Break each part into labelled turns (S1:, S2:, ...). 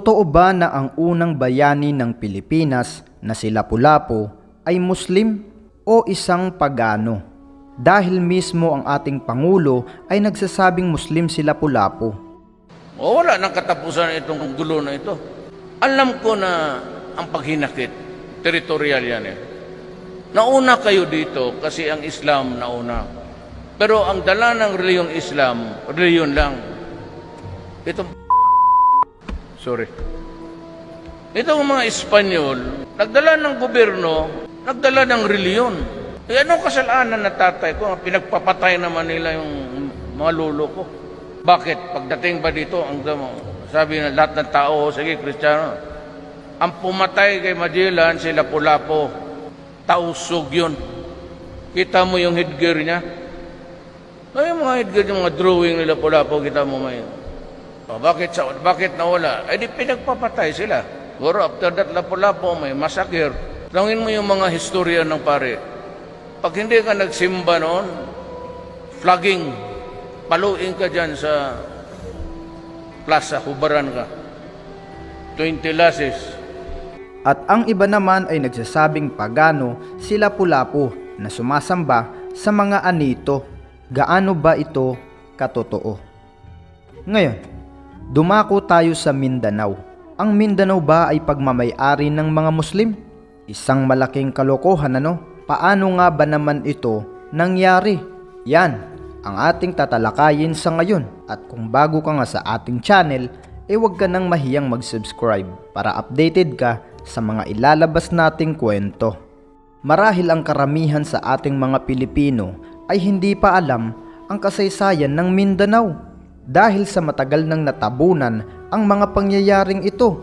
S1: Totoo ba na ang unang bayani ng Pilipinas na si Lapu-Lapu ay Muslim o isang pagano? Dahil mismo ang ating Pangulo ay nagsasabing Muslim si Lapu-Lapu.
S2: Wala nang katapusan itong gulo na ito. Alam ko na ang paghinakit, teritorial yan eh. Nauna kayo dito kasi ang Islam nauna. Pero ang dala ng reliyong Islam, reliyon lang. Itong Sorry. Itong mga Espanyol, nagdala ng gobyerno, nagdala ng reliyon. Eh anong kasalanan na tatay ko? Pinagpapatay naman nila yung mga lolo ko. Bakit? Pagdating ba dito, ang sabi ng lahat ng tao, sige, Kristiyano, ang pumatay kay Magellan, si Lapu-Lapu, tausog yun. Kita mo yung headgear niya? Ay, yung mga headgear, yung mga drawing ni Lapu-Lapu, kita mo may o, bakit, sa, bakit nawala? Eh di pinagpapatay sila. Goro, after that, lapo-lapo, may masakir. Langin mo yung mga historia ng pare. Pag hindi ka nagsimba noon, flagging, paluin ka dyan sa plaza, hubaran ka. 20 lasses.
S1: At ang iba naman ay nagsasabing pagano sila pulapo na sumasamba sa mga anito. Gaano ba ito katotoo? Ngayon, Dumako tayo sa Mindanao. Ang Mindanao ba ay pagmamayari ng mga Muslim? Isang malaking kalokohan ano? Paano nga ba naman ito nangyari? Yan, ang ating tatalakayin sa ngayon. At kung bago ka nga sa ating channel, eh huwag ka nang mahiyang mag-subscribe para updated ka sa mga ilalabas nating kwento. Marahil ang karamihan sa ating mga Pilipino ay hindi pa alam ang kasaysayan ng Mindanao dahil sa matagal nang natabunan ang mga pangyayaring ito.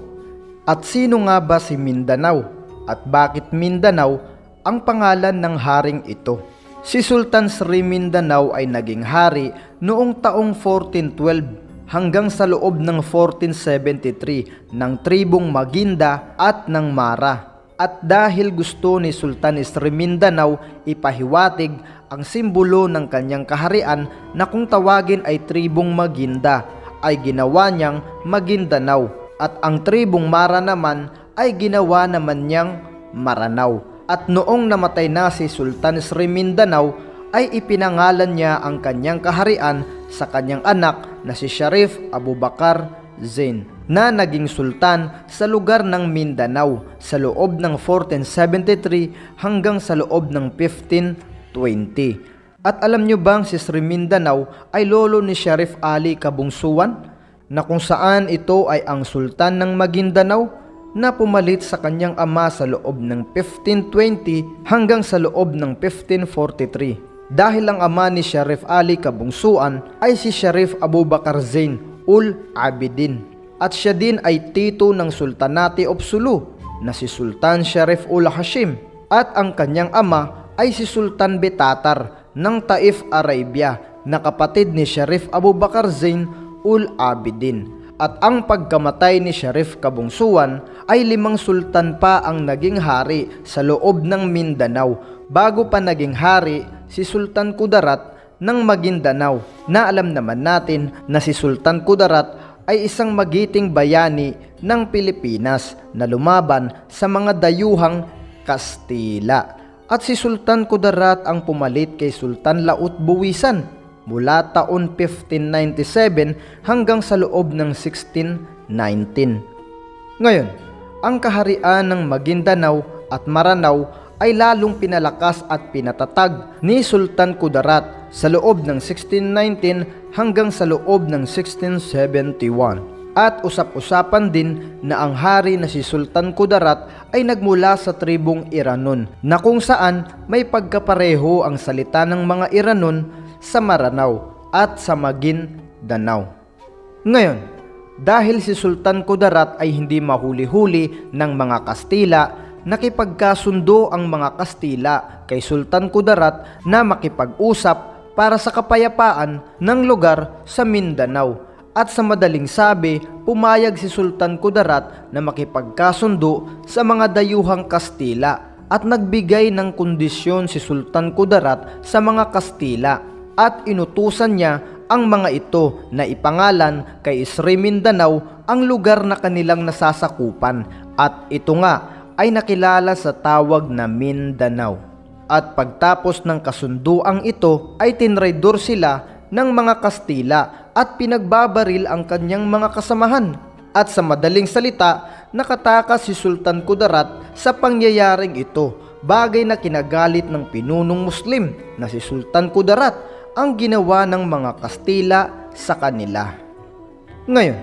S1: At sino nga ba si Mindanao? At bakit Mindanao ang pangalan ng haring ito? Si Sultan Sri Mindanao ay naging hari noong taong 1412 hanggang sa loob ng 1473 ng tribong Maginda at ng Mara. At dahil gusto ni Sultan Sri Mindanao ipahiwatig ang simbolo ng kanyang kaharian na kung tawagin ay tribong Maginda ay ginawa niyang Magindanao at ang tribong Mara naman ay ginawa naman niyang Maranao. At noong namatay na si Sultan Sri Mindanao ay ipinangalan niya ang kanyang kaharian sa kanyang anak na si Sharif Abu Bakar Zain na naging sultan sa lugar ng Mindanao sa loob ng 1473 hanggang sa loob ng 15 20. At alam nyo bang si Sri Mindanao ay lolo ni Sheriff Ali Kabungsuan na kung saan ito ay ang sultan ng Maguindanao na pumalit sa kanyang ama sa loob ng 1520 hanggang sa loob ng 1543. Dahil ang ama ni Sheriff Ali Kabungsuan ay si Sheriff Abu Bakar Zain ul Abidin at siya din ay tito ng Sultanate of Sulu na si Sultan Sheriff ul Hashim at ang kanyang ama ay si Sultan Betatar ng Taif Arabia na kapatid ni Sharif Abu Bakar Zain ul Abidin. At ang pagkamatay ni Sharif Kabungsuan ay limang sultan pa ang naging hari sa loob ng Mindanao bago pa naging hari si Sultan Kudarat ng Maguindanao na alam naman natin na si Sultan Kudarat ay isang magiting bayani ng Pilipinas na lumaban sa mga dayuhang Kastila at si Sultan Kudarat ang pumalit kay Sultan Laut Buwisan mula taon 1597 hanggang sa loob ng 1619. Ngayon, ang kaharian ng Maguindanao at Maranao ay lalong pinalakas at pinatatag ni Sultan Kudarat sa loob ng 1619 hanggang sa loob ng 1671 at usap-usapan din na ang hari na si Sultan Kudarat ay nagmula sa tribong Iranon na kung saan may pagkapareho ang salita ng mga Iranon sa Maranao at sa Maguindanao. Ngayon, dahil si Sultan Kudarat ay hindi mahuli-huli ng mga Kastila, nakipagkasundo ang mga Kastila kay Sultan Kudarat na makipag-usap para sa kapayapaan ng lugar sa Mindanao at sa madaling sabi, pumayag si Sultan Kudarat na makipagkasundo sa mga dayuhang Kastila at nagbigay ng kondisyon si Sultan Kudarat sa mga Kastila at inutusan niya ang mga ito na ipangalan kay Sri Mindanao ang lugar na kanilang nasasakupan at ito nga ay nakilala sa tawag na Mindanao. At pagtapos ng kasunduang ito ay tinraidor sila ng mga Kastila at pinagbabaril ang kanyang mga kasamahan. At sa madaling salita, nakatakas si Sultan Kudarat sa pangyayaring ito, bagay na kinagalit ng pinunong Muslim na si Sultan Kudarat ang ginawa ng mga Kastila sa kanila. Ngayon,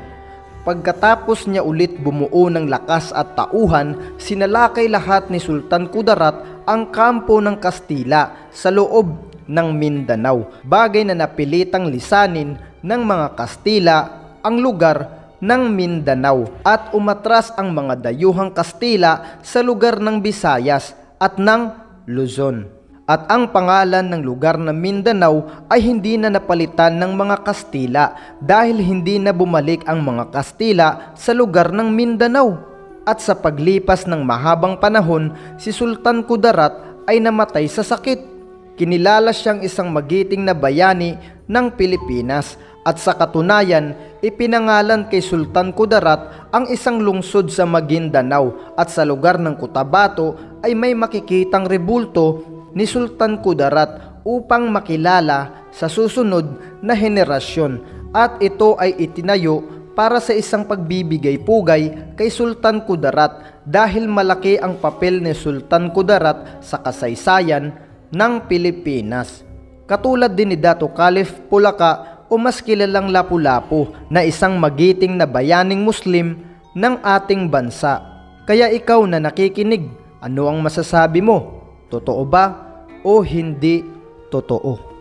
S1: pagkatapos niya ulit bumuo ng lakas at tauhan, sinalakay lahat ni Sultan Kudarat ang kampo ng Kastila sa loob ng Mindanao, bagay na napilitang lisanin ng mga Kastila ang lugar ng Mindanao at umatras ang mga dayuhang Kastila sa lugar ng Visayas at ng Luzon. At ang pangalan ng lugar na Mindanao ay hindi na napalitan ng mga Kastila dahil hindi na bumalik ang mga Kastila sa lugar ng Mindanao. At sa paglipas ng mahabang panahon, si Sultan Kudarat ay namatay sa sakit. Kinilala siyang isang magiting na bayani ng Pilipinas at sa katunayan, ipinangalan kay Sultan Kudarat ang isang lungsod sa Maguindanao at sa lugar ng Cotabato ay may makikitang rebulto ni Sultan Kudarat upang makilala sa susunod na henerasyon. At ito ay itinayo para sa isang pagbibigay pugay kay Sultan Kudarat dahil malaki ang papel ni Sultan Kudarat sa kasaysayan ng Pilipinas. Katulad din ni Dato Caliph Pulaka o mas kilalang Lapu-Lapu na isang magiting na bayaning Muslim ng ating bansa. Kaya ikaw na nakikinig, ano ang masasabi mo? Totoo ba o hindi totoo?